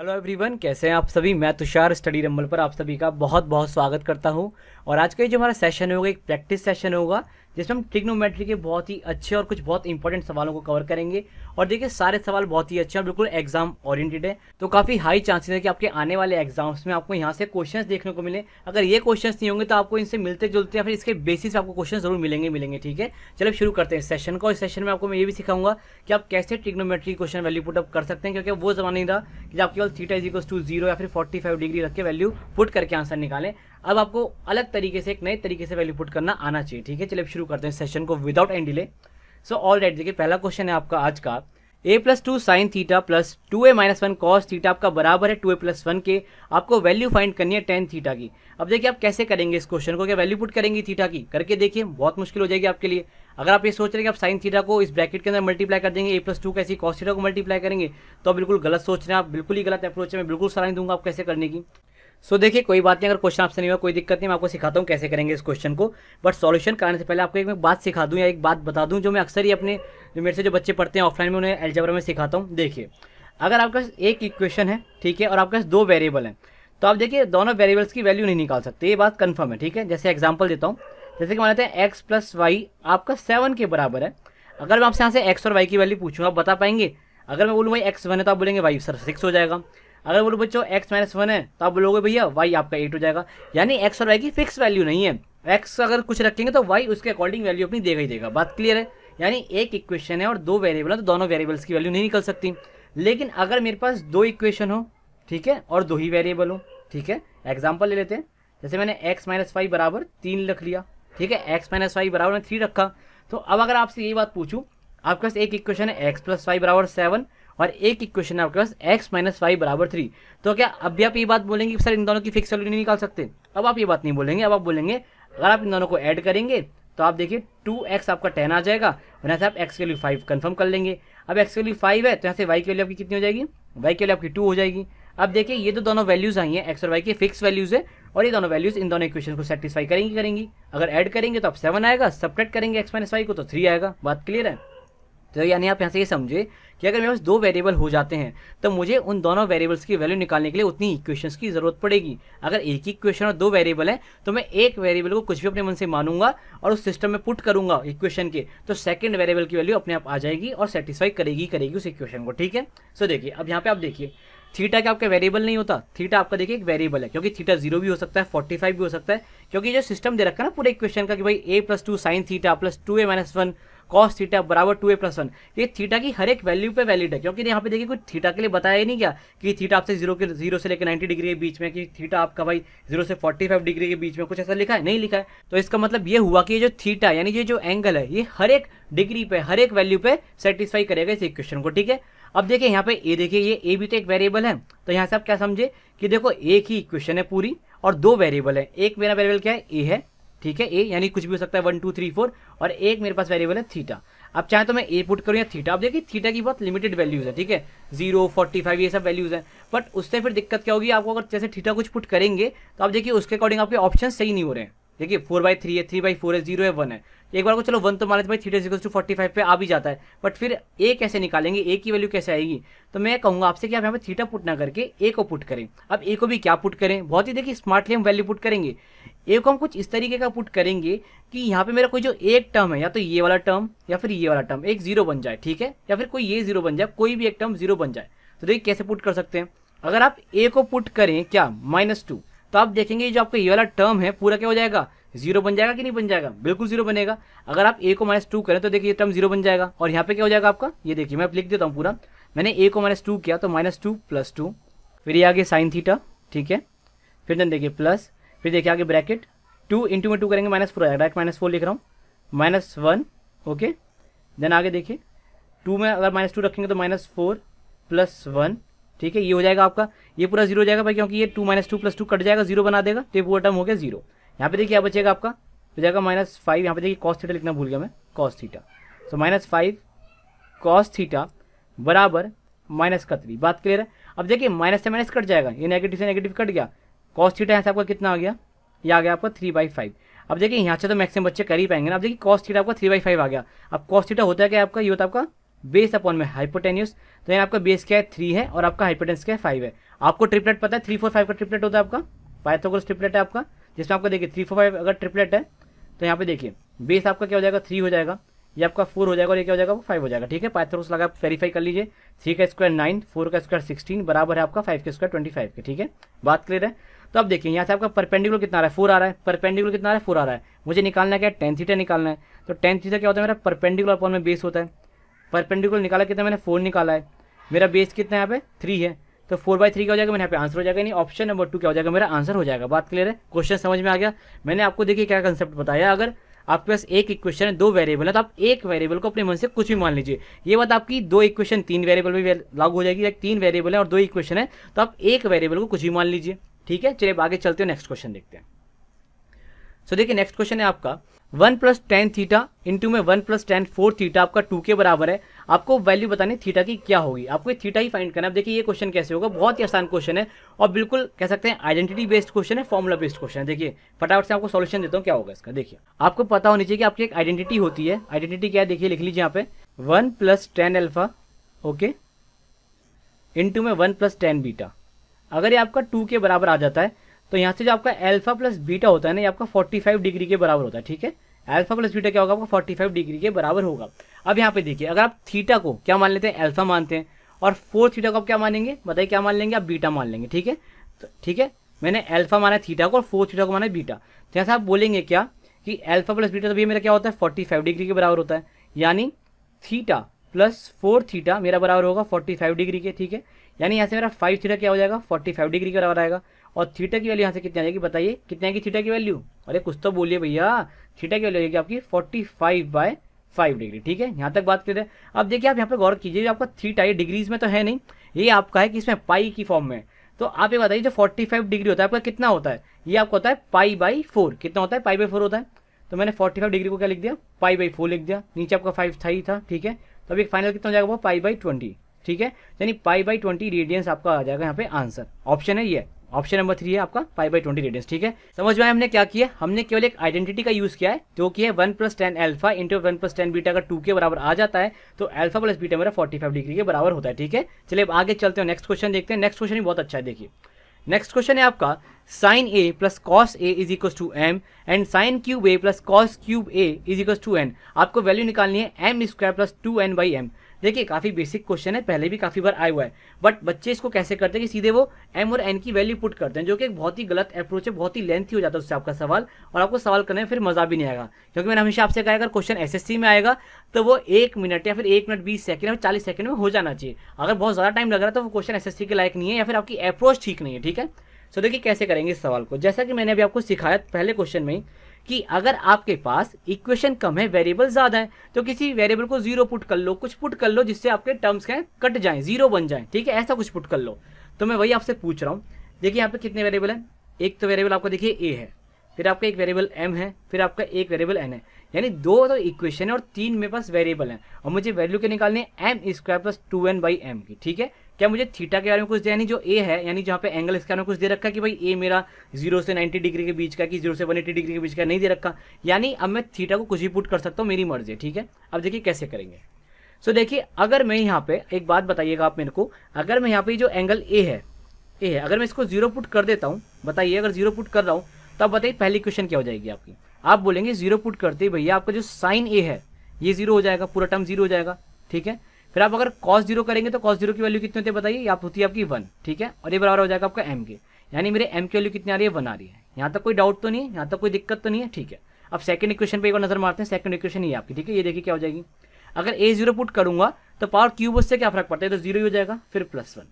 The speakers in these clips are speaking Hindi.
हेलो एवरीवन कैसे हैं आप सभी? मैं तुषार स्टडी रंबल पर आप सभी का बहुत बहुत स्वागत करता हूँ। और आज का ये जो हमारा सेशन होगा, एक प्रैक्टिस सेशन होगा, जिसमें हम ट्रिग्नोमेट्री के बहुत ही अच्छे और कुछ बहुत इंपॉर्टेंट सवालों को कवर करेंगे। और देखिए, सारे सवाल बहुत ही अच्छे हैं बिल्कुल एग्ज़ाम ओरिएंटेड है। तो काफ़ी हाई चांसेस है कि आपके आने वाले एग्ज़ाम्स में आपको यहाँ से क्वेश्चंस देखने को मिले। अगर ये क्वेश्चंस नहीं होंगे तो आपको इनसे मिलते जुलते या फिर इसके बेसिस आपको क्वेश्चन ज़रूर मिलेंगे मिलेंगे, ठीक है? चलो शुरू करते हैं सेशन को। इस सेशन में आपको मैं ये भी सिखाऊँगा कि आप कैसे trigonometry question value put up कर सकते हैं, क्योंकि वो जमाना नहीं था कि आप केवल theta is equal to zero या फिर फोर्टी फाइव डिग्री रख के वैल्यू पुट करके आंसर निकालें। अब आपको अलग तरीके से, एक नए तरीके से वैल्यू पुट करना आना चाहिए, ठीक है? चलिए शुरू करते हैं सेशन को without and delay so all right देखिए, पहला क्वेश्चन है आपका आज का। A plus two sine theta plus two A minus one cos theta आपका बराबर है टू ए प्लस वन के। आपको वैल्यू फाइंड करनी है टेन थीटा की। अब देखिए, आप कैसे करेंगे इस क्वेश्चन को? क्या वैल्यू पुट करेंगे थीटा की? करके देखिए, बहुत मुश्किल हो जाएगी आपके लिए। अगर आप ये सोच रहे हैं कि आप साइन थीटा को इस ब्रैकेट के अंदर मल्टीप्लाई कर देंगे ए प्लस टू कैसी कॉस थीटा को मल्टीप्लाई करेंगे तो बिल्कुल गलत सोच रहे हैं। आप बिल्कुल ही गलत अप्रोच है। मैं बिल्कुल सलाह दूँगा आप कैसे करने की। सो so, देखिए कोई बात नहीं अगर क्वेश्चन आपसे नहीं हुआ कोई दिक्कत नहीं मैं आपको सिखाता हूँ कैसे करेंगे इस क्वेश्चन को। बट सॉल्यूशन कराने से पहले आपको एक मैं बात सिखा दूँ या एक बात बता दूँ जो मैं अक्सर ही अपने जो मेरे से जो बच्चे पढ़ते हैं ऑफलाइन में उन्हें एल्जबरा में सिखाता हूँ। देखिए अगर आपके पास एक इक्वेशन है ठीक है और आपके पास दो वेरिएबल हैं तो आप देखिए दोनों वेरिएबल्स की वैल्यू नहीं निकाल सकते। ये बात कन्फर्म है ठीक है? जैसे एग्ज़ाम्पल देता हूँ जैसे कि मानते हैं एक्स प्लस वाई आपका सेवन के बराबर है। अगर मैं आपसे यहाँ से एक्स और वाई की वैल्यू पूछूँ आप बता पाएँगे? अगर मैं बोलूँ भाई एक्स वन है तो आप बोलेंगे वाई सर सिक्स हो जाएगा। अगर बोलो बच्चों एक्स माइनस वन है तो आप बोलोगे भैया वाई आपका एट हो जाएगा। यानी एक्स और वाई की फिक्स वैल्यू नहीं है। एक्स अगर कुछ रखेंगे तो वाई उसके अकॉर्डिंग वैल्यू अपनी देगा ही देगा। बात क्लियर है? यानी एक इक्वेशन है और दो वेरिएबल है तो दोनों वेरिएबल्स की वैल्यू नहीं निकल सकती। लेकिन अगर मेरे पास दो इक्वेशन हो, ठीक है, और दो ही वेरिएबल हो, ठीक है एग्ज़ाम्पल ले लेते हैं। जैसे मैंने एक्स माइनस फाइव बराबर तीन रख लिया, ठीक है एक्स माइनस फाइव बराबर मैं थ्री रखा। तो अब अगर आपसे यही बात पूछूँ, आपके पास एक इक्वेशन है एक्स प्लस फाइव बराबर सेवन और एक इक्वेशन है आपके पास एक्स माइनस वाई बराबर थ्री तो क्या अब भी आप ये बात बोलेंगे कि सर इन दोनों की फिक्स वैल्यू नहीं निकाल सकते? अब आप ये बात नहीं बोलेंगे, अब आप बोलेंगे, अगर आप इन दोनों को ऐड करेंगे तो आप देखिए टू एक्स आपका टेन आ जाएगा यहाँ से आप एक्स के लिए फाइव कन्फर्म कर लेंगे। अब एक्स के लिए फाइव है तो यहाँ से वाई के लिए आपकी कितनी हो जाएगी? वाई के लिए आपकी टू हो जाएगी। अब देखिए, ये तो दोनों वैल्यूज़ आई हैं एक्स और वाई की फिक्स वैल्यूज़ है, और ये दोनों वैल्यूज़ इन दोनों इक्वेशन को सेटिस्फाई करेंगी करेंगी। अगर ऐड करेंगे तो आप सेवन आएगा सपरेट करेंगे एक्स माइनस वाई को तो थ्री आएगा। बात क्लियर है? तो यानी आप यहाँ से ये समझे कि अगर मेरे पास दो वेरिएबल हो जाते हैं तो मुझे उन दोनों वेरिएबल्स की वैल्यू निकालने के लिए उतनी इक्वेशंस की ज़रूरत पड़ेगी। अगर एक ही इक्वेशन और दो वेरिएबल है तो मैं एक वेरिएबल को कुछ भी अपने मन से मानूँगा और उस सिस्टम में पुट करूँगा इक्वेशन के तो सेकंड वेरिएबल की वैल्यू अपने आप आ जाएगी और सेटिस्फाई करेगी करेगी उस इक्वेशन को, ठीक है? सो देखिए, अब यहाँ पे आप देखिए थीटा का आपका वेरिएबल नहीं होता। थीटा आपका देखिए एक वेरिएबल है, क्योंकि थीटा ज़ीरो भी हो सकता है फोर्टी फाइव भी हो सकता है, क्योंकि जो सिस्टम दे रखा है ना पूरे इक्वेशन का कि भाई A plus two sine theta plus two A minus one cos theta बराबर टू ए प्लस वन ये थीटा की हर एक वैल्यू पे वैलिड है, क्योंकि यहाँ पे देखिए कुछ थीटा के लिए बताया ही नहीं क्या कि थीटा आपसे ज़ीरो के ज़ीरो से लेकर नाइन्टी डिग्री के बीच में, कि थीटा आपका भाई ज़ीरो से फोर्टी फाइव डिग्री के बीच में कुछ ऐसा लिखा है? नहीं लिखा है। तो इसका मतलब ये हुआ कि ये जो थीटा यानी ये जो एंगल है, ये हर एक डिग्री पे, हर एक वैल्यू पे सेटिस्फाई करेगा इस इक्वेशन को, ठीक है? अब देखिए यहाँ पे ए देखिए, ये ए भी तो एक वेरिएबल है। तो यहाँ से आप क्या समझे कि देखो, एक ही इक्वेशन है पूरी और दो वेरिएबल है। एक मेरा वेरिएबल क्या है? ए है। ठीक है? ए यानी कुछ भी हो सकता है वन टू थ्री फोर और एक मेरे पास वेरिएबल है थीटा अब चाहे तो मैं ए पुट करूँ या थीटा अब देखिए थीटा की बहुत लिमिटेड वैल्यूज़ है, ठीक है? ज़ीरो फोर्टी फाइव ये सब वैल्यूज़ है। बट उससे फिर दिक्कत क्या होगी? आपको अगर जैसे थीटा कुछ पुट करेंगे तो आप देखिए उसके अकॉर्डिंग आपके ऑप्शन सही नहीं हो रहे हैं। देखिए फोर बाई थ्री है थ्री बाई फोर है ज़ीरो है वन है। एक बार को चलो वन तो मान लेते भाई three days two forty five पे आ भी जाता है। बट फिर ए कैसे निकालेंगे? ए की वैल्यू कैसे आएगी? तो मैं कहूँगा आपसे कि आप यहाँ पे थीटा पुट ना करके ए को पुट करें। अब ए को भी क्या पुट करें? बहुत ही देखिए स्मार्टली हम वैल्यू पुट करेंगे। ए को हम कुछ इस तरीके का पुट करेंगे कि यहाँ पे मेरा कोई जो एक टर्म है, या तो ये वाला टर्म या फिर ये वाला टर्म एक ज़ीरो बन जाए, ठीक है? या फिर कोई ये ज़ीरो बन जाए, कोई भी एक टर्म ज़ीरो बन जाए। तो देखिए कैसे पुट कर सकते हैं। अगर आप ए को पुट करें, क्या? माइनस टू तो आप देखेंगे जो आपका ये वाला टर्म है, पूरा क्या हो जाएगा? ज़ीरो बन जाएगा कि नहीं बन जाएगा? बिल्कुल ज़ीरो बनेगा। अगर आप ए को माइनस टू करें तो देखिए टर्म ज़ीरो बन जाएगा। और यहाँ पे क्या हो जाएगा आपका? ये देखिए, मैं लिख देता हूँ पूरा। मैंने ए को माइनस टू किया तो माइनस टू प्लस टू फिर ये आगे साइन थीटा ठीक है? फिर देखिए प्लस फिर देखिए आगे ब्रैकेट टू इंटू में टू करेंगे minus four direct minus four लिख रहा हूँ। माइनस वन ओके देन आगे देखिए। टू में अगर माइनस टू रखेंगे तो माइनस फोर प्लस वन ठीक है? ये हो जाएगा आपका। ये पूरा ज़ीरो हो जाएगा भाई, क्योंकि ये two minus two plus two cut जाएगा ज़ीरो बना देगा तो ये पूरा टर्म हो गया ज़ीरो यहाँ पे देखिए क्या बचेगा आपका? हो जाएगा माइनस फाइव यहाँ पे देखिए कॉस थीटा लिखना भूल गया मैं। Cos theta so minus five cos theta बराबर माइनस का थ्री बात क्लियर है? अब देखिए माइनस से माइनस कट जाएगा। ये नेगेटिव से नेगेटिव कट गया। कॉस थीटा यहाँ से आपका कितना आ गया? ये आ गया आपका थ्री बाई फाइव अब देखिए, यहाँ से तो मैक्सिमम बच्चे कर ही पाएँगे ना। अब देखिए कॉस थीटा आपका थ्री बाई फाइव आ गया। अब कॉस थीटा होता है क्या आपका? ये होता है आपका बेस अपॉन में हाइपोटेन्यूस तो यहाँ आपका बेस क्या है? थ्री है और आपका हाइपोटेंस क्या है? फाइव है। आपको ट्रिपलेट पता है? थ्री फोर फाइव का ट्रिपलेट होता है आपका? पाइथागोरस ट्रिपलेट है आपका। जिसमें आपको देखिए थ्री फोर फाइव अगर ट्रिपलेट है तो यहाँ पे देखिए बेस आपका क्या हो जाएगा? थ्री हो जाएगा। ये आपका फोर हो जाएगा और ये क्या हो जाएगा? फाइव हो जाएगा। ठीक है? पाइथागोरस लगा आप वेरीफाई कर लीजिए। थ्री का स्क्वायर नाइन फोर का स्क्वायर सिक्सटीन बराबर है आपका फाइव का स्क्वायर ट्वेंटी फाइव के। ठीक है? बात क्लियर है? तो अब देखिए, यहाँ से आपका परपेंडिकुलर कितना रहा है? फोर आ रहा है। परपेंडिकुलर कितना रहा है? फोर आ रहा है। मुझे निकालना क्या? टेन थीटा निकालना है। तो टेन थीटा क्या होता है? मेरा परपेंडिकुलर अपॉन में बेस होता है। परपेंडिकुलर निकाला कितना मैंने? फोर निकाला है। मेरा बेस कितना यहाँ पे? थ्री है। तो फोर बाई थ्री का हो जाएगा? मेरे यहाँ पे आंसर हो जाएगा। नहीं ऑप्शन नंबर टू क्या हो जाएगा? मेरा आंसर हो जाएगा। बात क्लियर है? क्वेश्चन समझ में आ गया? मैंने आपको देखिए क्या कंसेप्ट बताया। अगर आपके पास एक इक्वेशन है, दो वेरिएबल है तो आप एक वेरिएबल को अपने मन से कुछ भी मान लीजिए। ये बात आपकी दो इक्वेशन तीन वेरिएबल में लागू हो जाएगी। तीन वेरिएबल है और दो इक्वेशन है तो आप एक वेरिएबल को कुछ भी मान लीजिए। ठीक है? चलिए आगे चलते हो नेक्स्ट क्वेश्चन देखते हैं। सो देखिए नेक्स्ट क्वेश्चन है आपका। One plus tan theta into में one plus tan four theta आपका टू के बराबर है। आपको वैल्यू बतानी थीटा की क्या होगी। आपको थीटा ही फाइंड करना है। देखिए, ये क्वेश्चन कैसे होगा? बहुत ही आसान क्वेश्चन है और बिल्कुल कह सकते हैं आइडेंटिटी बेस्ड क्वेश्चन है फॉर्मुला बेस्ड क्वेश्चन है। देखिए, फटाफट से आपको सॉल्यूशन देता हूँ, क्या होगा इसका? देखिए, आपको पता होनी चाहिए कि आपकी एक आइडेंटिटी होती है। आइडेंटिटी क्या है? देखिए, लिख लीजिए यहाँ पे। One plus tan alpha okay into में वन प्लस टेन बीटा अगर ये आपका टू के बराबर आ जाता है तो यहाँ से जो आपका एल्फा प्लस बीटा होता है ना, ये आपका 45 डिग्री के बराबर होता है, ठीक है? एल्फा प्लस बीटा क्या होगा? आपका 45 डिग्री के बराबर होगा। अब यहाँ पे देखिए, अगर आप थीटा को क्या मान लेते हैं? एल्फा मानते हैं। और फोर थीटा को आप क्या मानेंगे? बताइए क्या मान लेंगे? आप बीटा मान लेंगे, ठीक है? तो ठीक है? मैंने एल्फा माना थीटा को और फोर थीटा को माना बीटा तो यहाँ से आप बोलेंगे क्या? कि एल्फा प्लस बीटा तो भैया मेरा क्या होता है? फोर्टी डिग्री के बराबर होता है। यानी थीटा प्लस फोर थीटा मेरा बराबर होगा फोर्टी फाइव डिग्री के, ठीक है? यानी यहाँ से मेरा फाइव थीटा क्या हो जाएगा? फोर्टी फाइव डिग्री के बराबर आएगा। और थीटा की वैल्यू यहाँ से कितनी आ जाएगी बताइए? कितनी आएगी थीटा की वैल्यू अरे कुछ तो बोलिए भैया। थीटा की वैल्यू आएगी आपकी forty five by five degree ठीक है? यहाँ तक बात करें अब देखिए, आप यहाँ पे गौर कीजिए, आपका थीटा ये डिग्रीज में तो है नहीं। ये आपका है कि इसमें पाई की फॉर्म में। तो आप ये बताइए, जो फोर्टी फाइव डिग्री होता है, आपका कितना होता है? ये आपको होता है पाई बाई फोर कितना होता है? पाई बाई फोर होता है। तो मैंने फोर्टी फाइव डिग्री को क्या लिख दिया? पाई बाई फोर लिख दिया। नीचे आपका फाइव था ही था, ठीक है? तो अभी फाइनल कितना हो जाएगा वो? पाई बाई ट्वेंटी ठीक है? यानी पाई बाई ट्वेंटी रेडियंस आपका आ जाएगा यहाँ पे आंसर ऑप्शन है ये. ऑप्शन नंबर थ्री है आपका फाइव बाई ट्वेंटी रेडियंस ठीक है? समझ में हमने क्या किया? हमने केवल एक आइडेंटिटी का यूज़ किया है, जो कि है one plus tan alpha into one plus tan beta अगर टू के बराबर आ जाता है तो एल्फा प्लस बीटा मेरा फोर्टी फाइव डिग्री के बराबर होता है, ठीक है? चलिए अब आगे चलते हैं नेक्स्ट क्वेश्चन देखते हैं। नेक्स्ट क्वेश्चन भी बहुत अच्छा है, देखिए। नेक्स्ट क्वेश्चन है आपका sine A plus cos A is equal to M and sine cube A plus cos cube A is equal to N आपको वैल्यू निकालनी है M square plus two N by M देखिए, काफ़ी बेसिक क्वेश्चन है, पहले भी काफ़ी बार आया हुआ है बट बच्चे इसको कैसे करते हैं कि सीधे वो एम और एन की वैल्यू पुट करते हैं, जो कि एक बहुत ही गलत अप्रोच है, बहुत ही लेंथी हो जाता है उससे आपका सवाल, और आपको सवाल करने में फिर मज़ा भी नहीं आएगा, क्योंकि मैंने हमेशा आपसे कहा, अगर क्वेश्चन एसएससी में आएगा तो वो एक मिनट या फिर एक मिनट बीस सेकंड या चालीस सेकंड में हो जाना चाहिए। अगर बहुत ज़्यादा टाइम लग रहा है तो क्वेश्चन एसएससी के लायक नहीं है, या फिर आपकी अप्रोच ठीक नहीं है, ठीक है? सो देखिए, कैसे करेंगे इस सवाल को? जैसा कि मैंने अभी आपको सिखाया, पहले क्वेश्चन में कि अगर आपके पास इक्वेशन कम है वेरिएबल ज़्यादा है तो किसी वेरिएबल को ज़ीरो पुट कर लो, कुछ पुट कर लो जिससे आपके टर्म्स क्या कट जाए ज़ीरो बन जाए, ठीक है? ऐसा कुछ पुट कर लो। तो मैं वही आपसे पूछ रहा हूँ। देखिए यहाँ पे कितने वेरिएबल है? एक तो वेरिएबल आपको देखिए ए है, फिर आपका एक वेरिएबल एम है, फिर आपका एक वेरिएबल एन है। यानी दो तो इक्वेशन है और तीन मेरे पास वेरिएबल है। और मुझे वैल्यू के निकालनी है? M square plus two N by M की, ठीक है? क्या मुझे थीटा के बारे में कुछ दिया जो ए है, यानी जहाँ पे एंगल इसके बारे में कुछ दे रखा है कि भाई ए मेरा ज़ीरो से नाइन्टी डिग्री के बीच का कि ज़ीरो से वन एटी डिग्री के बीच का नहीं दे रखा। यानी अब मैं थीटा को कुछ भी पुट कर सकता हूँ, मेरी मर्ज़ी ठीक है? अब देखिए कैसे करेंगे। सो देखिए, अगर मैं यहाँ पे एक बात बताइएगा आप मेरे को, अगर मैं यहाँ पे जो एंगल ए है ए है, अगर मैं इसको ज़ीरो पुट कर देता हूँ, बताइए, अगर ज़ीरो पुट कर रहा हूँ तो आप बताइए पहली क्वेश्चन क्या हो जाएगी आपकी? आप बोलेंगे ज़ीरो पुट करते भैया आपका जो साइन ए है, ये ज़ीरो हो जाएगा, पूरा टर्म ज़ीरो हो जाएगा, ठीक है? फिर आप अगर कॉस ज़ीरो करेंगे तो कॉस ज़ीरो की वैल्यू कितनी होती है बताइए? आप होती है आपकी वन ठीक है? और ये बराबर हो जाएगा आपका एम के यानी मेरे एम की वैल्यू कितनी आ रही है? वन आ रही है। यहाँ तक कोई डाउट तो नहीं है, यहाँ तक कोई दिक्कत तो नहीं है, ठीक है? अब सेकंड इक्वेशन पे एक बार नज़र मारते हैं। सेकंड इक्वेशन ये आपकी, ठीक है? ये देखिए क्या हो जाएगी। अगर ए ज़ीरो पुट करूँगा तो पावर क्यूब उससे क्या फ़र्क पड़ता है? तो ज़ीरो ही हो जाएगा, फिर प्लस वन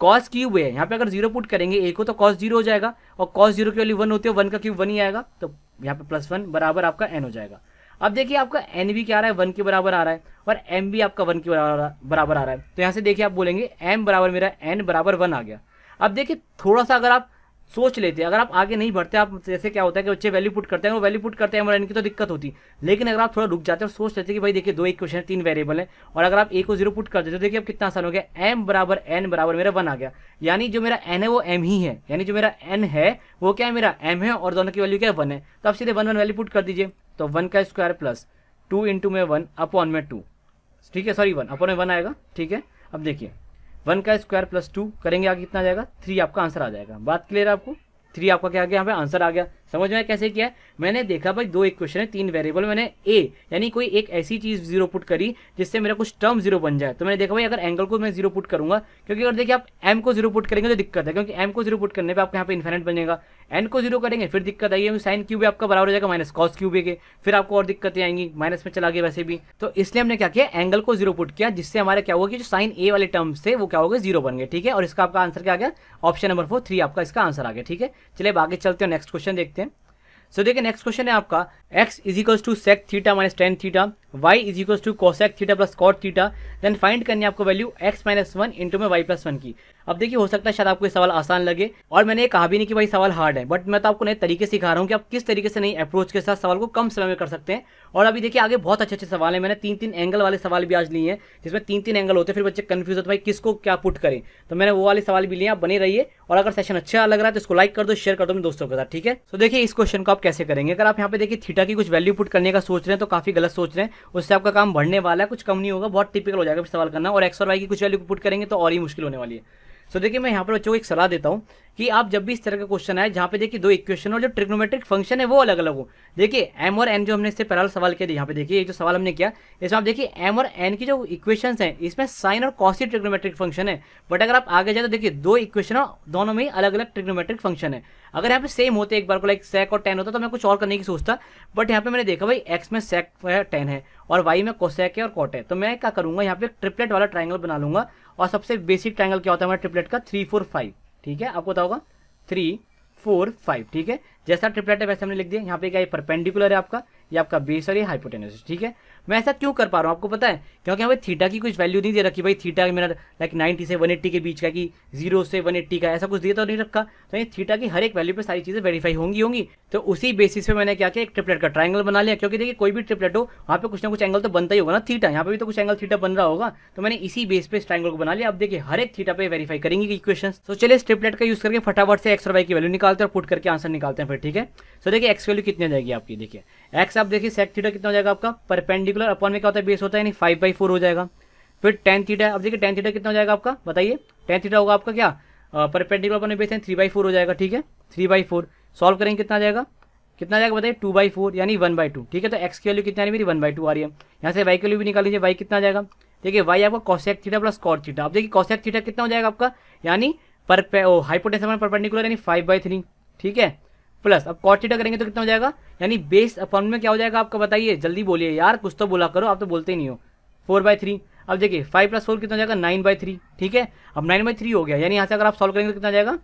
कॉस क्यूब है। यहाँ पे अगर ज़ीरो पुट करेंगे ए को तो कॉस ज़ीरो हो जाएगा। और कॉस ज़ीरो की वैल्यू वन होती है वन का क्यूब वन ही आएगा तो यहाँ पे प्लस वन बराबर आपका एन हो जाएगा। अब देखिए आपका एन भी क्या आ रहा है? वन के बराबर आ रहा है और एम भी आपका वन के बराबर आ रहा है। तो यहाँ से देखिए आप बोलेंगे एम बराबर मेरा एन बराबर वन आ गया। अब देखिए थोड़ा सा अगर आप सोच लेते हैं। अगर आप आगे नहीं बढ़ते, आप जैसे क्या होता है कि बच्चे वैल्यू पुट करते हैं, वो वैल्यू पुट करते हैं एन की तो दिक्कत होती। लेकिन अगर आप थोड़ा रुक जाते हैं और सोच लेते हैं कि भाई देखिए, दो एक क्वेश्चन तीन वेरिएबल है, और अगर आप ए को ज़ीरो पुट कर देते तो देखिए अब कितना आसान हो गया। एम बराबर एन बराबर मेरा वन आ गया। यानी जो मेरा एन है, वो एम ही है। यानी जो मेरा एन है, वो क्या है? मेरा एम है और दोनों की वैल्यू क्या है? वन है। तो आप सीधे वन वन वैल्यू पुट कर दीजिए। तो वन का स्क्वायर प्लस टू इंटू में वन अपॉन में टू ठीक है? सॉरी वन अपन में वन आएगा। ठीक है? अब देखिए। वन का स्क्वायर प्लस टू करेंगे आगे कितना आ जाएगा? थ्री आपका आंसर आ जाएगा। बात क्लियर है आपको? थ्री आपका क्या आ गया? यहाँ पे आंसर आ गया। समझ में कैसे किया मैंने देखा भाई, दो इक्वेशन है, तीन वेरिएबल मैंने ए यानी कोई एक ऐसी चीज़ ज़ीरो पुट करी जिससे मेरा कुछ टर्म ज़ीरो बन जाए। तो मैंने देखा भाई, अगर एंगल को मैं ज़ीरो पुट करूँगा, क्योंकि अगर देखिए आप एम को ज़ीरो पुट करेंगे तो दिक्कत है, क्योंकि एम को ज़ीरो पुट करने पर आपको यहाँ पे इन्फाइनेट बनेगा। एन को ज़ीरो करेंगे, फिर दिक्कत आएगी साइन क्यूब आपका बराबर हो जाएगा माइनस कॉस क्यूब के, फिर आपको और दिक्कतें आएँगी माइनस में चला गया वैसे भी। तो इसलिए हमने क्या किया? एंगल को ज़ीरो पुट किया, जिससे हमारा क्या होगा कि जो साइन ए वाले टर्म से वो क्या होगा ज़ीरो बन गए, ठीक है? और इसका आपका आंसर क्या आ गया? ऑप्शन नंबर फोर थ्री आपका इसका आंसर आ गया, ठीक है? चलिए आगे चलते हैं नेक्स्ट क्वेश्चन देखते हैं। सो देखिए नेक्स्ट क्वेश्चन है आपका। X is equals to sec theta minus tan theta Y is equals to cosec theta plus cot theta then find करनी है आपको value X minus one into में वाई प्लस वन की। अब देखिए, हो सकता है शायद आपको ये सवाल आसान लगे, और मैंने ये कहा भी नहीं कि भाई सवाल हार्ड है बट मैं तो आपको नए तरीके सिखा रहा हूँ कि आप किस तरीके से नई अप्रोच के साथ सवाल को कम समय में कर सकते हैं। और अभी देखिए, आगे बहुत अच्छे अच्छे सवाल है। मैंने तीन तीन एंगल वाले सवाल भी आज लिए हैं, जिसमें तीन तीन एंगल होते हैं, फिर बच्चे कन्फ्यूज़ होते भाई किसको क्या पुट करें? तो मैंने वो वाले सवाल भी लिए आप बने रहिए, और अगर सेशन अच्छा लग रहा है तो इसको लाइक कर दो शेयर कर दो दोस्तों के साथ, ठीक है? तो देखिए, इस क्वेश्चन को आप कैसे करेंगे? अगर आप यहाँ पे देखिए थीटा की कुछ वैल्यू पुट करने का सोच रहे हैं तो काफ़ी गलत सोच रहे हैं। उससे आपका काम बढ़ने वाला है, कुछ कम नहीं होगा, बहुत टिपिकल हो जाएगा सवाल करना, और एक्स और वाई की कुछ वैल्यू पुट करेंगे तो और ही मुश्किल होने वाली है। सो so, देखिए मैं यहाँ पर बच्चों को एक सलाह देता हूँ कि आप जब भी इस तरह का क्वेश्चन आए जहाँ पे देखिए दो इक्वेशन और जो ट्रिग्नोमेट्रिक फ़ंक्शन है वो अलग अलग हो। देखिए एम और एन जो हमने इससे पहला सवाल किया यहाँ पे देखिए जो सवाल हमने किया इसमें आप देखिए एम और एन की जो इक्वेशन है इसमें साइन और कॉसी ट्रिग्नोमेट्रिक फ़ंक्शन है। बट अगर आप आगे जाए तो देखिए दो इक्वेशन और दोनों में अलग अलग ट्रिग्नोमेट्रिक फ़ंक्शन है। अगर यहाँ पे सेम होते एक बार को लाइक सेक और टेन होता तो मैं कुछ और करने की सोचता। बट यहाँ पे मैंने देखा भाई एक्स में सेक है टेन है और वाई में कोसेक है और कॉट है। तो मैं क्या करूँगा यहाँ पे ट्रिपलेट वाला ट्राइंगल बना लूँगा और सबसे बेसिक ट्राइंगल क्या होता है हमारा ट्रिपलेट का? थ्री फोर फाइव ठीक है? आपको पता होगा थ्री फोर फाइव ठीक है? जैसा ट्रिपलेट है वैसे हमने लिख दिया। यहाँ पे क्या ये परपेंडिकुलर है आपका। ये आपका बेस और ये हाइपोटेनस ठीक है? मैं ऐसा क्यों कर पा रहा हूँ? आपको पता है? क्योंकि हमें थीटा की कुछ वैल्यू नहीं दे रखी भाई। थीटा मेरा लाइक 90 से 180 के बीच का कि ज़ीरो से 180 का ऐसा कुछ दिया तो नहीं रखा। तो ये थीटा की हर एक वैल्यू पर सारी चीज़ें वेरीफाई होंगी होंगी। तो उसी बेसिस पे मैंने क्या किया? एक ट्रिपलेट का ट्राइंगल बना लिया। क्योंकि देखिए, कोई भी ट्रिपलेट हो, वहाँ पे कुछ ना कुछ एंगल तो बनता ही होगा ना थीटा यहाँ पे भी तो कुछ एंगल थीटा बन रहा होगा। तो मैंने इसी बेस पे इस ट्राइंगल को बना लिया। अब देखिए, हर एक थीटा पे वेरीफाई करेंगे इक्वेशन तो चलिए ट्रिपलेट का यूज़ करके फटाफट से एक्स और वाई की वैल्यू निकालते हैं और पुट करके आंसर निकालते हैं फिर, ठीक है? तो देखिए एक्स वैल्यू कितनी जाएगी आपकी? देखिए एक्स आप देखिए सेक थीटा कितना हो जाएगा आपका? परपेंडिकुलर अपॉन में क्या होता है? बेस होता है, यानी फाइव बाई फोर हो जाएगा। फिर टेन थीटा अब देखिए टेन थीटा कितना हो जाएगा आपका? बताइए। टेन थीटा होगा आपका क्या? परपेंडिकुलर अपॉन में बेस है थ्री बाई फोर हो जाएगा, ठीक है? थ्री बाई फोर सॉल्व करेंगे कितना आ जाएगा? कितना आ जाएगा बताइए? टू बाई फोर यानी वन बाई टू ठीक है? तो एक्स की वैल्यू कितना आ रही मेरी? वन बाई टू आ रही है। यहाँ से वाई की वैल्यू भी निकाल लीजिए वाई कितना आ जाएगा? देखिए वाई आपका cosec theta plus cot theta अब देखिए कॉसेक थीटा कितना हो जाएगा आपका? यानी पर हाइपोटेंस परपेंडिकुलर यानी फाइव बाई थ्री ठीक है? प्लस अब कॉट थीटा करेंगे तो कितना हो जाएगा? यानी बेस अपॉन में क्या हो जाएगा आपका बताइए? जल्दी बोलिए यार, कुछ तो बोला करो, आप तो बोलते ही नहीं हो। फोर बाय थ्री अब देखिए फाइव प्लस फोर कितना हो जाएगा? नाइन बाई थ्री ठीक है? अब नाइन बाई थ्री हो गया। यानी यहाँ से अगर आप सॉल्व करेंगे तो कितना जाएगा?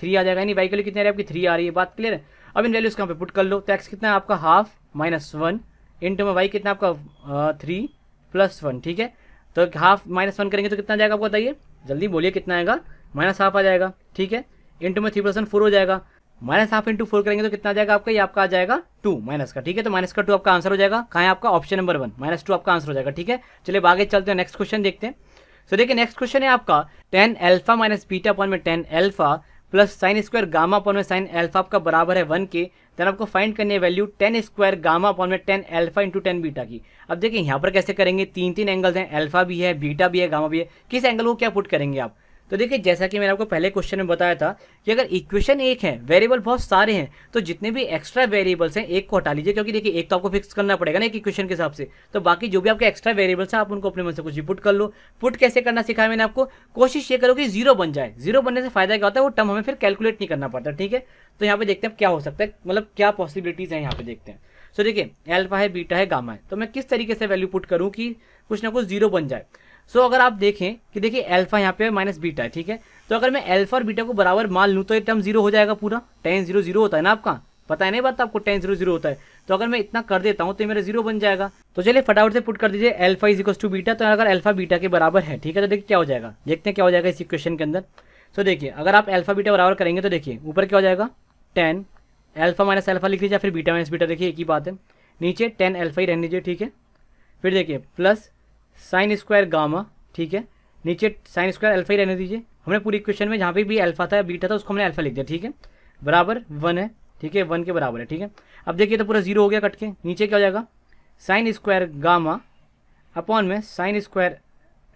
थ्री आ जाएगा। यानी बाई के लिए कितनी आ रही है? आपकी थ्री आ रही है। बात क्लियर है? अब इन वैल्यूज़ कहाँ पे पुट कर लो। तो एक्स कितना है आपका? हाफ़ माइनस वन इंटू में वाई कितना आपका? थ्री प्लस वन ठीक है? तो हाफ़ माइनस वन करेंगे तो कितना जाएगा आपको बताइए? जल्दी बोलिए कितना आएगा? माइनस हाफ़ आ जाएगा। ठीक है? इंटू में थ्री प्लस वन फोर हो जाएगा। माइनस हाफ़ इंटू फोर करेंगे तो कितना आ जाएगा आपका? ये आपका आ जाएगा टू माइनस का, ठीक है? तो माइनस का टू आपका आंसर हो जाएगा। कहाँ है आपका? Option number one. Minus two आपका आंसर हो जाएगा, ठीक है? चलिए आगे चलते हैं, नेक्स्ट क्वेश्चन देखते हैं। सो देखिए, नेक्स्ट क्वेश्चन है आपका tan alpha minus beta upon में tan alpha plus sine square gamma upon में साइन एल्फा आपका बराबर है वन के। देन आपको फाइंड करनी है value tan square gamma upon में tan alpha into tan beta की। अब देखिए, यहाँ पर कैसे करेंगे? तीन तीन एंगल्स हैं। एल्फा भी है बीटा भी है गामा भी है। किस एंगल को क्या पुट करेंगे आप? तो देखिए, जैसा कि मैंने आपको पहले क्वेश्चन में बताया था कि अगर इक्वेशन एक है वेरिएबल बहुत सारे हैं तो जितने भी एक्स्ट्रा वेरिएबल्स हैं, एक को हटा लीजिए, क्योंकि देखिए, एक तो आपको फिक्स करना पड़ेगा ना एक इक्वेशन के हिसाब से। तो बाकी जो भी आपके एक्स्ट्रा वेरिएबल्स हैं, आप उनको अपने मन से कुछ पुट कर लो। पुट कैसे करना सिखाया मैंने आपको? कोशिश ये करो कि ज़ीरो बन जाए। ज़ीरो बनने से फ़ायदा क्या होता है? वो टर्म हमें फिर कैलकुलेट नहीं करना पड़ता, ठीक है? तो यहाँ पे देखते हैं क्या हो सकता है मतलब क्या पॉसिबिलिटीज है यहाँ पे देखते हैं। सो देखिए एल्फा है बीटा है गामा है। तो मैं किस तरीके से वैल्यू पुट करूँ कि कुछ ना कुछ ज़ीरो बन जाए। सो अगर आप देखें कि देखिए एल्फा यहाँ पे माइनस बीटा है, ठीक है? तो अगर मैं एल्फा और बीटा को बराबर मान लूँ तो ये टर्म ज़ीरो हो जाएगा पूरा। टेन ज़ीरो ज़ीरो होता है ना आपका? पता है नहीं बात आपको टेन ज़ीरो ज़ीरो होता है। तो अगर मैं इतना कर देता हूँ तो मेरा ज़ीरो बन जाएगा। तो चलिए फटाफट से पुट कर दीजिए alpha is equals to beta तो अगर एल्फा बीटा के बराबर है, ठीक है? तो देखिए क्या हो जाएगा। देखते हैं क्या हो जाएगा इस इक्वेशन के अंदर। तो देखिए, अगर आप एल्फा बीटा बराबर करेंगे तो देखिए, ऊपर क्या हो जाएगा? टेन एल्फा माइनस एल्फा लिख लीजिए फिर बीटा माइनस बीटा देखिए, एक ही बात है। नीचे टेन एल्फा ही रहने दीजिए, ठीक है? फिर देखिए प्लस साइन स्क्वायर गामा ठीक है? नीचे साइन स्क्वायर अल्फ़ा ही रहने दीजिए। हमने पूरी क्वेश्चन में जहाँ पे भी अल्फ़ा था बीटा था, उसको हमने अल्फ़ा लिख दिया, ठीक है? बराबर वन है, ठीक है? वन के बराबर है, ठीक है? अब देखिए तो पूरा ज़ीरो हो गया कट के। नीचे क्या हो जाएगा? साइन स्क्वायर गामा अपॉन में साइन स्क्वायर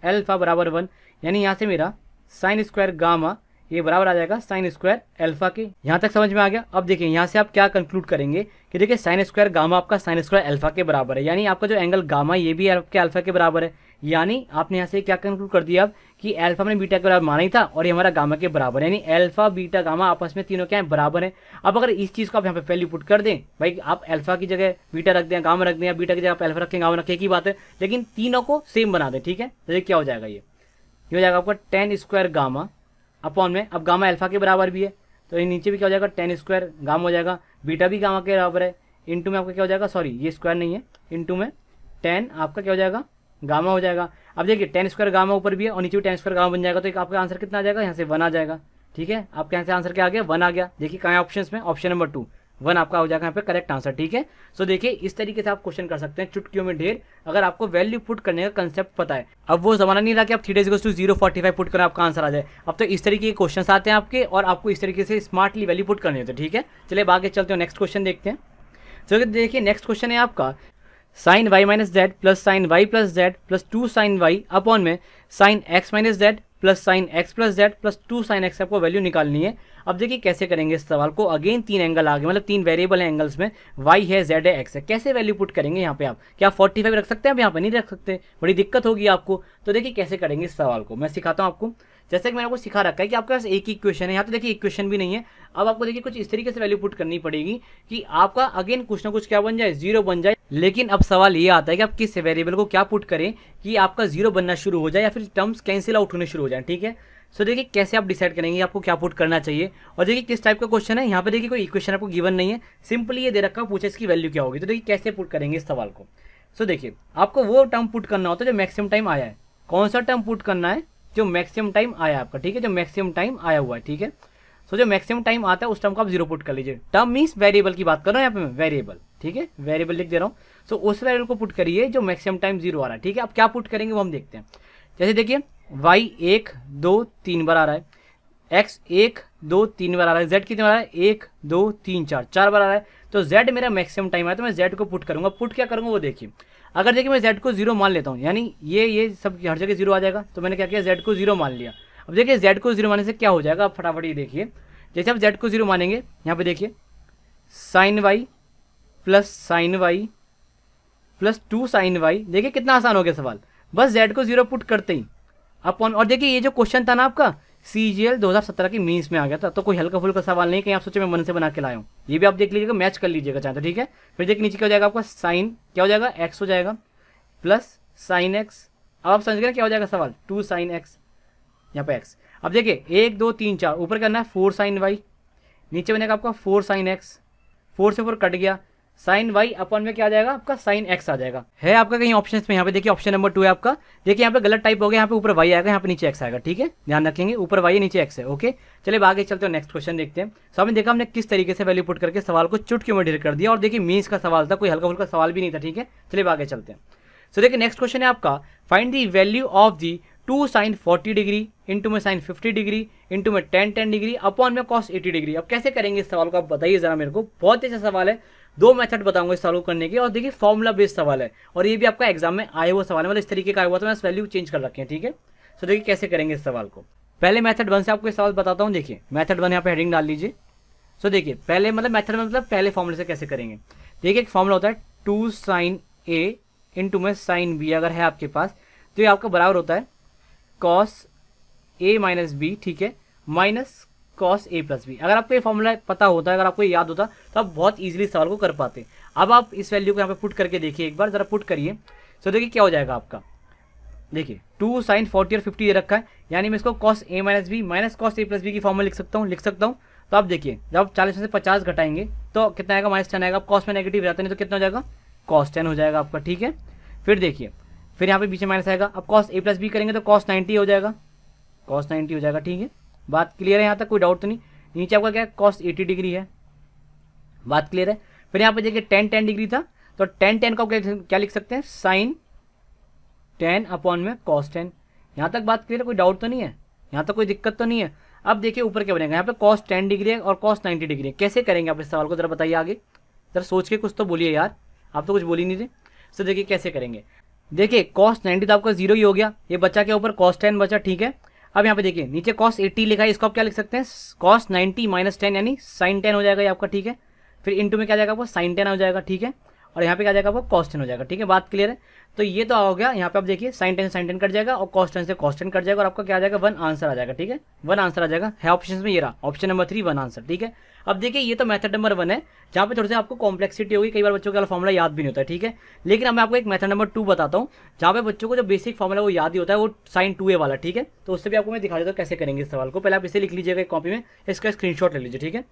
एल्फा बराबर वन यानी यहाँ से मेरा साइन स्क्वायर गामा ये बराबर आ जाएगा साइन स्क्वायर एल्फा के। यहाँ तक समझ में आ गया? अब देखिए, यहाँ से आप क्या कंक्लूड करेंगे कि देखिए साइन स्क्वायर गामा आपका साइन स्क्वायर एल्फा के बराबर है। यानी आपका जो एंगल गामा ये भी आपके अल्फ़ा के बराबर है। यानी आपने यहाँ से क्या कंक्लूड कर दिया अब? कि एल्फा में बीटा के बराबर माना ही था और ये हमारा गामा के बराबर यानी एल्फा बीटा गामा आपस में तीनों क्या है? बराबर है। अब अगर इस चीज़ को आप यहाँ पे वैल्यू पुट कर दें, भाई आप एल्फा की जगह बीटा रख दें गामा रख दें या बीटा की जगह आप एल्फा रखें गामा रखें, एक ही बात है। लेकिन तीनों को सेम बना दें, ठीक है? तो क्या हो जाएगा ये। ये हो जाएगा आपका टेन स्क्वायर गामा अपॉन में। अब गामा अल्फ़ा के बराबर भी है तो ये नीचे भी क्या हो जाएगा? टेन स्क्वायर गामा हो जाएगा। बीटा भी गामा के बराबर है। इंटू में आपका क्या हो जाएगा? सॉरी ये स्क्वायर नहीं है। इंटू में टेन आपका क्या हो जाएगा? गामा हो जाएगा। अब देखिए टेन स्क्वायर गामा ऊपर भी है और नीचे भी टेन स्क्वायर गामा बन जाएगा तो एक आपका आंसर कितना आ जाएगा? यहाँ से वन आ जाएगा। ठीक है? आपके यहाँ से आंसर क्या आ गया? वन आ गया। देखिए कहाँ ऑप्शन में? ऑप्शन नंबर टू वन आपका हो जाएगा यहाँ पे करेक्ट आंसर ठीक है? सो देखिए, इस तरीके से आप क्वेश्चन कर सकते हैं चुटकियों में ढेर, अगर आपको वैल्यू पुट करने का कंसेप्ट पता है। अब वो जमाना नहीं रहा कि आप three days two zero forty five put करें आपका आंसर आ जाए। अब तो इस तरीके के क्वेश्चन आते हैं आपके, और आपको इस तरीके से स्मार्टली वैल्यू पुट करनी होती ठीक है? चलिए आगे चलते हो नेक्स्ट क्वेश्चन देखते हैं। तो देखिए नेक्स्ट क्वेश्चन है आपका। Sine Y minus Z plus sine Y plus Z plus two sine Y upon में sine X minus Z plus sine X plus Z plus two sine X आपको वैल्यू निकालनी है। अब देखिए कैसे करेंगे इस सवाल को। अगेन तीन एंगल आ गए मतलब तीन वेरिएबल है एंगल्स में। वाई है जेड है एक्स है। कैसे वैल्यू पुट करेंगे यहाँ पे आप? क्या फोर्टी फाइव रख सकते हैं? आप यहाँ पे नहीं रख सकते। बड़ी दिक्कत होगी आपको। तो देखिए कैसे करेंगे इस सवाल को। मैं सिखाता हूँ आपको। जैसे कि मैंने आपको सिखा रखा है कि आपके पास एक ही इक्वेशन है। यहाँ तो देखिए इक्वेशन भी नहीं है। अब आपको देखिए, कुछ इस तरीके से वैल्यू पुट करनी पड़ेगी कि आपका अगेन कुछ ना कुछ क्या बन जाए? ज़ीरो बन जाए। लेकिन अब सवाल ये आता है कि आप किस वेरिएबल को क्या पुट करें कि आपका ज़ीरो बनना शुरू हो जाए या फिर टर्म्स कैंसिल आउट होने शुरू हो जाए, ठीक है? सो देखिए कैसे आप डिसाइड करेंगे आपको क्या पुट करना चाहिए। और देखिए किस टाइप का क्वेश्चन है? यहाँ पे देखिए कोई इक्वेशन आपको गिवन नहीं है। सिंपली ये दे रखा पूछे इसकी वैल्यू क्या होगी। तो देखिए कैसे पुट करेंगे इस सवाल को। सो देखिए, आपको वो टर्म पुट करना होता है जो मैक्सिमम टाइम आया है। कौन सा टर्म पुट करना है? जो मैक्सिमम टाइम आया आपका, ठीक है? जो मैक्सिमम टाइम आया हुआ है, ठीक है? सो जो मैक्सिमम टाइम आता है, उस टर्म को आप ज़ीरो पुट कर लीजिए। टर्म मीन्स वेरिएबल की बात कर रहा हूँ यहाँ पे वेरिएबल ठीक है? वेरिएबल लिख दे रहा हूँ। सो उस वेरिएबल को पुट करिए जो मैक्सिमम टाइम ज़ीरो आ रहा है, ठीक है? आप क्या पुट करेंगे वो हम देखते हैं। जैसे देखिए वाई एक, दो, तीन बार आ रहा है। एक्स एक, दो, तीन बार आ रहा है। जेड कितने बार आ रहा है? एक, दो, तीन, चार चार बार आ रहा है। तो जेड मेरा मैक्सिमम टाइम आया तो मैं जेड को पुट करूँगा। पुट क्या करूँगा वो देखिए। अगर देखिए मैं जेड को ज़ीरो मान लेता हूँ, यानी ये ये सब हर जगह ज़ीरो आ जाएगा तो मैंने क्या किया? जेड को ज़ीरो मान लिया। अब देखिए जेड को ज़ीरो मानने से क्या हो जाएगा? आप फटाफट ये देखिए। जैसे आप जेड को ज़ीरो मानेंगे, यहाँ पे देखिए। Sine Y plus sine Y plus two sine Y देखिए कितना आसान हो गया सवाल। बस जेड को ज़ीरो पुट करते ही। अपॉन और देखिए ये जो क्वेश्चन था ना आपका सी जी एल दो हज़ार सत्रह की मीन्स में आ गया था तो कोई हल्का फुल्का सवाल नहीं कहीं आप सोचे मैं मन से बना के लाया हूँ। ये भी आप देख लीजिएगा मैच कर लीजिएगा चाहते ठीक है? फिर देखिए नीचे क्या हो जाएगा आपका? साइन क्या हो जाएगा? एक्स हो जाएगा। प्लस साइन एक्स अब आप समझ गए क्या हो जाएगा सवाल? टू साइन एक्स यहाँ पे एक्स अब देखिए, एक, दो, तीन, चार, ऊपर करना है फोर साइन वाई नीचे बनेगा आपका फोर साइन एक्स फोर से फोर कट गया। साइन वाई अपन में क्या आ जाएगा? आपका साइन एक्स आ जाएगा। है आपका कहीं ऑप्शन में? यहाँ पे देखिए ऑप्शन नंबर टू है आपका। देखिए यहाँ पे गलत टाइप हो गया, यहाँ पे ऊपर वाई आएगा, यहाँ पे नीचे एक्स आएगा, ठीक है? ध्यान रखेंगे, ऊपर वाई नीचे एक्स है ओके चलिए आगे चलते हो नेक्स्ट क्वेश्चन देखते हैं। सो हमने देखा हमने किस तरीके से वैल्यू पुट करके सवाल को चुटकी में ढेर कर दिया, और देखिए मीन्स का सवाल था, कोई हल्का फुल्का सवाल भी नहीं था, ठीक है? चलिए आगे चलते हैं। सो देखिए नेक्स्ट क्वेश्चन है आपका। Find the value of the two sine forty degree into में साइन फिफ्टी डिग्री इंटू में टेन टेन डिग्री, अपॉन में कॉस एटी डिग्री। अब कैसे करेंगे इस सवाल को आप बताइए जरा मेरे को। बहुत अच्छा सवाल है। दो मेथड बताऊँगा इस सॉल्व करने के। और देखिए फॉर्मुला बेस्ड सवाल है। और ये भी आपका एग्ज़ाम में आया हुआ सवाल है। मतलब इस तरीके का आया हुआ तो मैं वैल्यू चेंज कर रखे हैं, ठीक है? सो देखिए कैसे करेंगे इस सवाल को। पहले मेथड वन से आपको सवाल बताता हूँ। देखिए मेथड वन यहाँ पे हेडिंग डाल लीजिए। सो देखिए, पहले मतलब मेथड में मतलब पहले फॉर्मूले से कैसे करेंगे? देखिए, एक फॉर्मूला होता है टू साइन ए इंटू में साइन बी अगर है आपके पास तो ये आपका बराबर होता है कॉस ए माइनस बी ठीक है? Minus cos A plus B अगर आपको ये फॉर्मूला पता होता है, अगर आपको याद होता तो आप बहुत ईजिली सवाल को कर पाते। अब आप इस वैल्यू को यहाँ पे पुट करके देखिए एक बार, जरा पुट करिए। तो देखिए क्या हो जाएगा आपका। देखिए टू साइन फोर्टी और फिफ्टी ये रखा है। यानी मैं इसको cos A minus B minus cos A plus B की फॉर्मूला लिख सकता हूँ, लिख सकता हूँ। तो आप देखिए, जब आप चालीस में से पचास घटाएँगे तो कितना आएगा? माइनस टेन आएगा। कॉस में नेगेटिव रहता नहीं तो कितना हो जाएगा? कॉस टेन हो जाएगा आपका, ठीक है? फिर देखिए फिर यहाँ पे पीछे माइनस आएगा। अब कॉस ए प्लस बी करेंगे तो कॉस नाइन्टी हो जाएगा। कॉस नाइन्टी हो जाएगा, ठीक है? बात क्लियर है यहाँ तक? कोई डाउट तो नहीं? नीचे आपका क्या है? कॉस एटी डिग्री है। बात क्लियर है? फिर यहाँ पे देखिए टेन टेन डिग्री था। तो टेन टेन का क्या लिख सकते हैं? साइन टेन अपॉन में कॉस टेन यहाँ तक बात क्लियर है? कोई डाउट तो नहीं है? यहाँ तक कोई दिक्कत तो नहीं है? अब देखिए ऊपर क्या बनेगा? यहाँ पे कॉस टेन डिग्री है और कॉस नाइन्टी डिग्री है। कैसे करेंगे आप इस सवाल को? जरा बताइए आगे। जरा सोच के कुछ तो बोलिए यार। आप तो कुछ बोल नहीं रहे। सो देखिए कैसे करेंगे? देखिए कॉस्ट नाइन्टी तो आपका ज़ीरो ही हो गया। ये बच्चा के ऊपर? कॉस्ट टेन बचा, ठीक है। अब यहाँ पे देखिए, नीचे कॉस्ट एट्टी लिखा है, इसको आप क्या लिख सकते हैं? कॉस्ट नाइन्टी माइनस टेन यानी साइन टेन हो जाएगा ये आपका, ठीक है। फिर इंटू में क्या जाएगा आपको? साइन टेन हो जाएगा, ठीक है। और यहाँ पे क्या जाएगा आपको? कॉस्ट टेन हो जाएगा, ठीक है? बात क्लियर है? तो ये तो हो गया, यहाँ पे आप देखिए sine ten sine ten cut जाएगा और कॉस्ट टेन से कॉस्ट टेन कट जाएगा और आपका क्या आ जाएगा? वन आंसर आ जाएगा, ठीक है? वन आंसर आ जाएगा। है ऑप्शन में ये रहा। Option number three one answer ठीक है? अब देखिए, ये तो मेथड नंबर वन है, जहाँ पे थोड़ी सी आपको कॉम्प्लेक्सिटी होगी। कई बार बच्चों का फॉर्मुला याद भी नहीं होता है ठीक है? लेकिन अब मैं आपको एक मेथड नंबर टू बताता हूँ, जहाँ पे बच्चों को जो बेसिक फॉर्मुला वो याद ही होता है, वो साइन टू ए वाला, ठीक है? तो उससे भी आपको मैं दिखा देता हूँ कैसे करेंगे इस सवाल को। पहले आप इसे लिख लीजिएगा एक कॉपी में, इसका स्क्रीनशॉट ले लीजिए, ठीक है?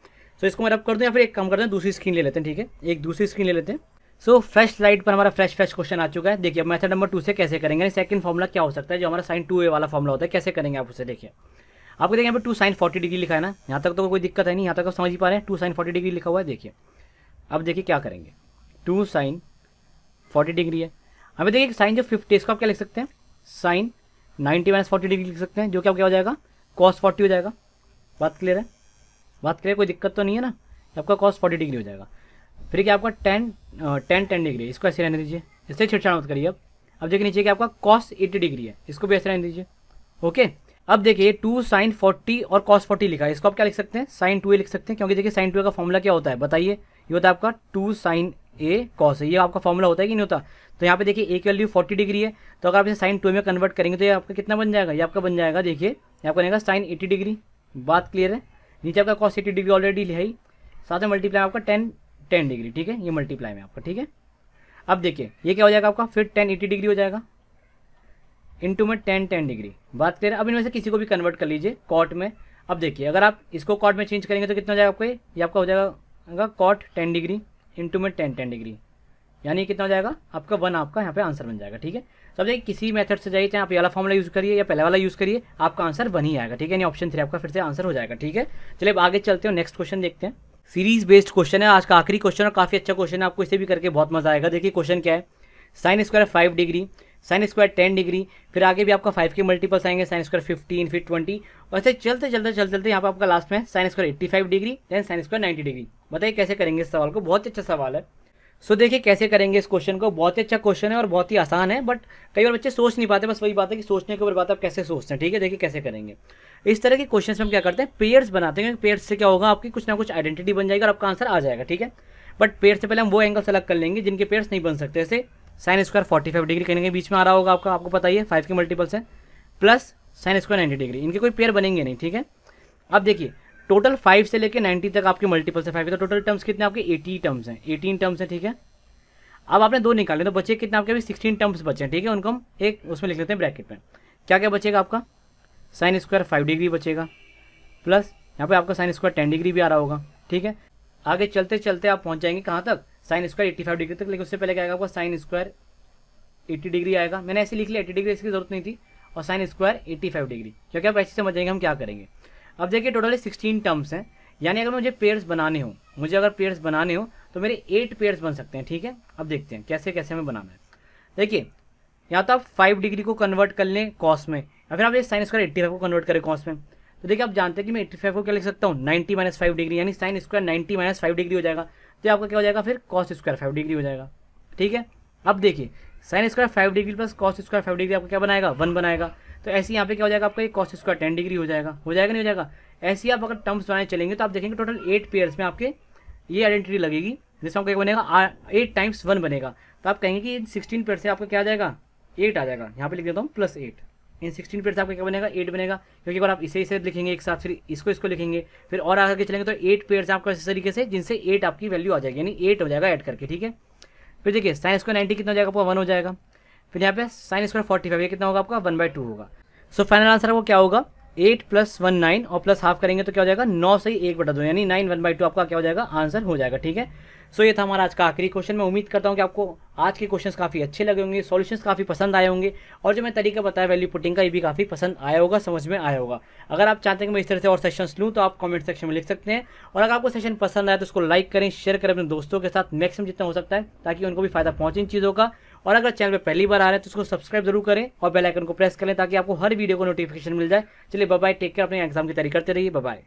तो इसको मैं रब कर दूँ या फिर एक काम करते हैं, दूसरी स्क्रीन ले लेते हैं, ठीक है? एक दूसरी स्क्रीन ले लेते हैं। सो फ्रेश स्लाइड पर हमारा फ्रेश फ्रेश क्वेश्चन आ चुका है। देखिए मेथड नंबर टू से कैसे करेंगे? सेकंड फॉर्मुला क्या हो सकता है? जो हमारा साइन टू ए वाला फॉर्मुला होता है, कैसे करेंगे आप उसे? देखिए। आपको देखिए, यहाँ पे टू साइन फोर्टी डिग्री लिखा है ना? यहाँ तक तो कोई दिक्कत है नहीं, यहाँ तक आप समझ ही पा रहे हैं। टू साइन फोर्टी डिग्री लिखा हुआ है, देखिए। अब देखिए क्या करेंगे। टू साइन फोर्टी डिग्री है। हमें देखिए साइन जो फिफ्टी इसको आप क्या लिख सकते हैं? Sine ninety minus forty degree लिख सकते हैं, जो क्या क्या हो जाएगा? कॉस फोर्टी हो जाएगा। बात क्लियर है? बात क्लियर कोई दिक्कत तो नहीं है ना? आपका कॉस फोर्टी डिग्री हो जाएगा। फिर क्या आपका टेन टेन टेन डिग्री इसको ऐसे रहने दीजिए। इससे छिड़छाड़ मत करिए अब। अब देखिए नीचे क्या आपका कॉस एट्टी डिग्री है, इसको भी ऐसे रहने दीजिए। ओके? अब देखिए टू साइन फोर्टी और कॉस फोर्टी लिखा है। इसको आप क्या लिख सकते हैं? साइन टू ए लिख सकते हैं, क्योंकि देखिए साइन टू ए का फॉर्मूला क्या होता है, बताइए। ये होता है आपका टू साइन ए कॉस ये आपका फॉर्मूला होता है कि नहीं होता? तो यहाँ पे देखिए ए की वैल्यू फोर्टी डिग्री है। तो अगर आप इसे साइन टू में कन्वर्ट करेंगे तो ये आपका कितना बन जाएगा? ये आपका बन जाएगा, देखिए, ये आपका बनेगा साइन एटी डिग्री बात क्लियर है? नीचे आपका कॉस एटी डिग्री ऑलरेडी है ही साथ में मल्टीप्लाई आपका टेन टेन डिग्री, ठीक है? ये मल्टीप्लाई में आपका, ठीक है? अब देखिए, ये क्या हो जाएगा आपका? फिर टेन एटी डिग्री हो जाएगा। इंटू में टेन टेन डिग्री। बात करें, अब इनमें से किसी को भी कन्वर्ट कर लीजिए कॉट में। अब देखिए, अगर आप इसको कॉट में चेंज करेंगे तो कितना हो जाएगा आपको ये? आपका हो जाएगा कॉट टेन डिग्री इंटू में टेन टेन डिग्री। यानी कितना हो जाएगा? आपका वन आपका यहाँ पे आंसर बन जाएगा, ठीक है? तो अब देखिए, किसी मेथड से जाइए, चाहे आप ये वाला फॉर्मुला यूज़ करिए या पहले वाला यूज़ करिए, आपका आंसर बन ही आएगा, ठीक है? यानी ऑप्शन थ्री आपका फिर से आंसर हो जाएगा, ठीक है? चलिए, अब आगे चलते हो नेक्स्ट क्वेश्चन देखते हैं। सीरीज़ बेस्ड क्वेश्चन है, आज का आखिरी क्वेश्चन और काफ़ी अच्छा क्वेश्चन है, आपको इसे भी करके बहुत मज़ा आएगा। देखिए क्वेश्चन क्या है? Sine square five degree sine square ten degree फिर आगे भी आपका फाइव के मल्टीपल्स आएँगे साइन स्क्वायर फिफ्टीन फिर ट्वेंटी और ऐसे चलते चलते चलते चलते यहाँ पर आपका लास्ट में sine square eighty five degree then sine square ninety degree बताइए कैसे करेंगे इस सवाल को? बहुत अच्छा सवाल है। सो so, देखिए कैसे करेंगे इस क्वेश्चन को। बहुत ही अच्छा क्वेश्चन है और बहुत ही आसान है बट कई बार बच्चे सोच नहीं पाते बस वही बात है कि सोचने के ऊपर बात आप कैसे सोचते हैं ठीक है? देखिए कैसे करेंगे। इस तरह के क्वेश्चन में हम क्या करते हैं? पेयर्स बनाते हैं पेयर्स से क्या होगा आपकी कुछ ना कुछ आइडेंटिटी बन जाएगी और आपका आंसर आ जाएगा ठीक है? बट पेयर से पहले हम वो एंगल सेलेक्ट कर लेंगे जिनके पेयर्स नहीं बन सकते। जैसे sine square forty five degree कहीं बीच में आ रहा होगा आपका आपको पता ही है फाइव के मल्टीपल्स है plus sine square ninety degree इनके कोई पेयर बनेंगे नहीं ठीक है? अब देखिए टोटल फाइव से लेकर नाइन्टी तक आपके मल्टीपल्स है फाइव तो टोटल टर्म्स कितने आपके? एटी टर्म्स हैं। एटीन टर्म्स हैं, ठीक है? अब आपने दो निकाले तो बचे कितने आपके? अभी सिक्सटीन टर्म्स बचे हैं, ठीक है? उनको हम एक उसमें लिख लेते हैं ब्रैकेट में। क्या क्या बचेगा आपका? साइन स्क्वायर फाइव डिग्री बचेगा। प्लस यहाँ पे आपका साइन स्क्वायर टेन डिग्री भी आ रहा होगा, ठीक है? आगे चलते चलते आप पहुँच जाएँगे कहाँ तक? Sine square eighty five degree तक। लेकिन उससे पहले क्या आएगा आपका? साइन स्क्वायर एट्टी डिग्री आएगा। मैंने ऐसे लिख लिया एट्टी डिग्री इसकी ज़रूरत नहीं थी। और sine square eighty five degree क्योंकि आप ऐसे समझ जाएँगे हम क्या करेंगे। अब देखिए टोटली सिक्सटीन टर्म्स हैं। यानी अगर मुझे पेयर्स बनाने हो, मुझे अगर पेयर्स बनाने हो तो मेरे एट पेयर्स बन सकते हैं, ठीक है? अब देखते हैं, कैसे कैसे हमें बनाना है। देखिए, या तो आप फाइव डिग्री को कन्वर्ट कर लें कॉस में, या फिर आप ये साइन स्क्वायर एट्टी फाइव को कन्वर्ट करें कॉस में। तो देखिए, आप जानते हैं कि मैं एट्टी फाइव को क्या लिख सकता हूँ? नाइन्टी माइनस फाइव डिग्री यानी sine square ninety minus five degree हो जाएगा। तो आपका क्या हो जाएगा? फिर कॉस स्क्वायर फाइव डिग्री हो जाएगा, ठीक है? अब देखिए sine square five degree plus cos square five degree आपको क्या बनाएगा? वन बनाएगा। तो ऐसे यहाँ पे क्या हो जाएगा आपका कॉस स्क्वायर टेन डिग्री हो जाएगा। हो जाएगा नहीं हो जाएगा? ऐसे ही आप अगर टर्म्स बनाए चलेंगे तो आप देखेंगे टोटल एट पेयर्स में आपके ये आइडेंटिटी लगेगी, जिसमें आपको एक बनेगा एट टाइम्स वन बनेगा। तो आप कहेंगे कि सिक्सटीन पेयर से आपका क्या आ जाएगा? एट आ जाएगा। यहाँ पे लिख देता हूँ plus eight in sixteen pair से आपका क्या बनेगा? एट बनेगा। क्योंकि अगर आप इसे इसे लिखेंगे एक साथ, फिर इसको इसको लिखेंगे, फिर और आगे चलेंगे तो एट पेयर से आपका इस तरीके से, जिनसे एट आपकी वैल्यू आ जाएगी, यानी एट हो जाएगा ऐड करके, ठीक है? फिर देखिए साइंस को नाइन्टी कितना हो जाएगा? वन हो जाएगा। फिर यहाँ पे साइन स्क्वायर फोर्टी फाइव ये कितना होगा आपका? वन बाई टू होगा। सो फाइनल आंसर वो क्या होगा? एट प्लस वन नाइन और प्लस हाफ़ करेंगे तो क्या हो जाएगा? नौ से ही एक बटा दो, यानी नाइन वन बाई टू आपका क्या हो जाएगा? आंसर हो जाएगा, ठीक है? सो ये था हमारा आज का आखिरी क्वेश्चन मैं उम्मीद करता हूँ कि आपको आज के क्वेश्चंस काफ़ी अच्छे लगे होंगे सॉल्यूशंस काफ़ी पसंद आए होंगे, और जो मैं तरीका बताया वैल्यू पुटिंग का, ये भी काफ़ी पसंद आया होगा, समझ में आया होगा। अगर आप चाहते हैं कि मैं इस तरह से और सेशंस लूँ तो आप कमेंट सेक्शन में लिख सकते हैं, और अगर आपको सेशन पसंद आए तो उसको लाइक करें शेयर करें अपने दोस्तों के साथ मैक्सिमम जितना हो सकता है, ताकि उनको भी फ़ायदा पहुँचे इन चीज़ों का। और अगर चैनल पर पहली बार आ रहे हैं तो उसको सब्सक्राइब ज़रूर करें और बेलाइकन को प्रेस करें ताकि आपको हर वीडियो को नोटिफिकेशन मिल जाए। चलिए बाय टेक केयर अपने एग्ज़ाम की तैयारी करते रहिए। बाय